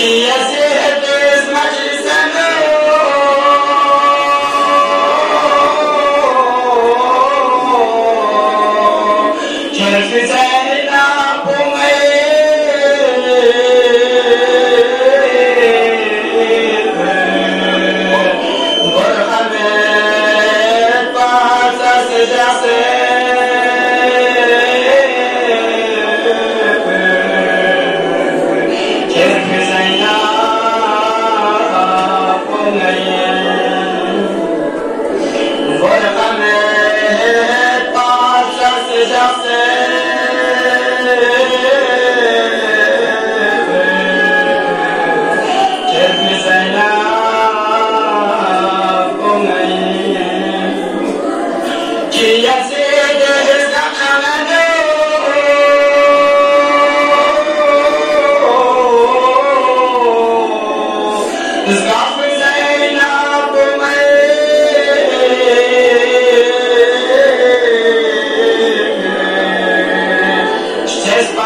Yes, has